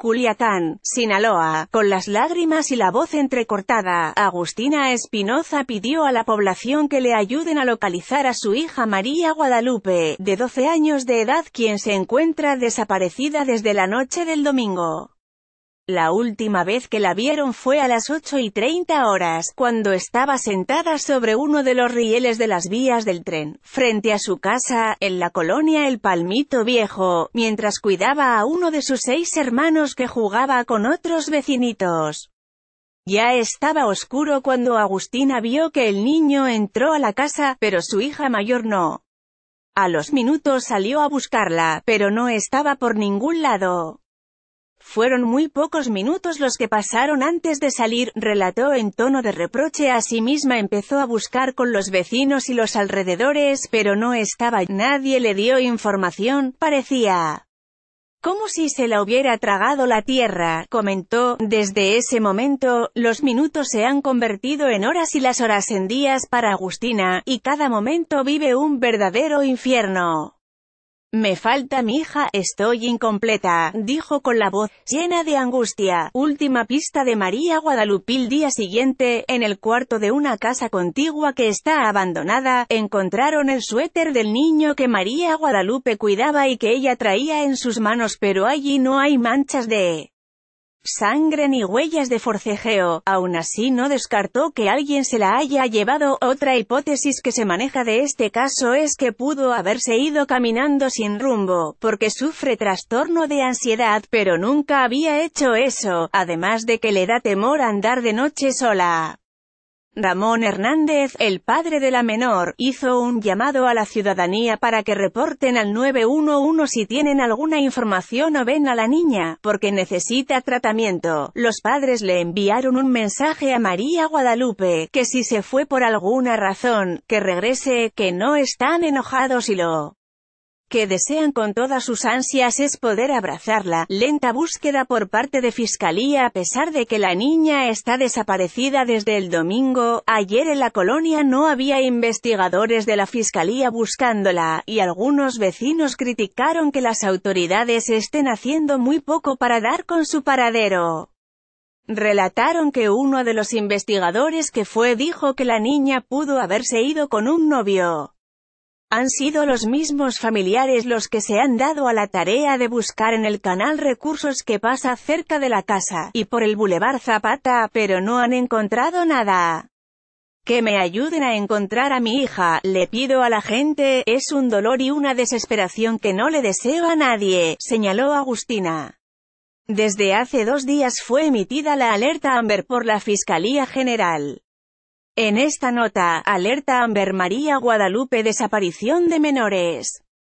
Culiacán, Sinaloa, con las lágrimas y la voz entrecortada, Agustina Espinoza pidió a la población que le ayuden a localizar a su hija María Guadalupe, de 12 años de edad quien se encuentra desaparecida desde la noche del domingo. La última vez que la vieron fue a las 8 y 30 horas, cuando estaba sentada sobre uno de los rieles de las vías del tren, frente a su casa, en la colonia El Palmito Viejo, mientras cuidaba a uno de sus seis hermanos que jugaba con otros vecinitos. Ya estaba oscuro cuando Agustina vio que el niño entró a la casa, pero su hija mayor no. A los minutos salió a buscarla, pero no estaba por ningún lado. Fueron muy pocos minutos los que pasaron antes de salir, relató en tono de reproche a sí misma empezó a buscar con los vecinos y los alrededores, pero no estaba, nadie le dio información, parecía como si se la hubiera tragado la tierra, comentó, desde ese momento, los minutos se han convertido en horas y las horas en días para Agustina, y cada momento vive un verdadero infierno. Me falta mi hija, estoy incompleta, dijo con la voz llena de angustia. Última pista de María Guadalupe el día siguiente, en el cuarto de una casa contigua que está abandonada, encontraron el suéter del niño que María Guadalupe cuidaba y que ella traía en sus manos pero allí no hay manchas de sangre ni huellas de forcejeo, aún así no descartó que alguien se la haya llevado. Otra hipótesis que se maneja de este caso es que pudo haberse ido caminando sin rumbo, porque sufre trastorno de ansiedad, pero nunca había hecho eso, además de que le da temor andar de noche sola. Ramón Hernández, el padre de la menor, hizo un llamado a la ciudadanía para que reporten al 911 si tienen alguna información o ven a la niña, porque necesita tratamiento. Los padres le enviaron un mensaje a María Guadalupe, que si se fue por alguna razón, que regrese, que no están enojados y lo que desean con todas sus ansias es poder abrazarla. Lenta búsqueda por parte de Fiscalía a pesar de que la niña está desaparecida desde el domingo. Ayer en la colonia no había investigadores de la Fiscalía buscándola, y algunos vecinos criticaron que las autoridades estén haciendo muy poco para dar con su paradero. Relataron que uno de los investigadores que fue dijo que la niña pudo haberse ido con un novio. Han sido los mismos familiares los que se han dado a la tarea de buscar en el canal recursos que pasa cerca de la casa, y por el Boulevard Zapata, pero no han encontrado nada. Que me ayuden a encontrar a mi hija, le pido a la gente, es un dolor y una desesperación que no le deseo a nadie, señaló Agustina. Desde hace dos días fue emitida la alerta Amber por la Fiscalía General. En esta nota, alerta Amber María Guadalupe desaparición de menores.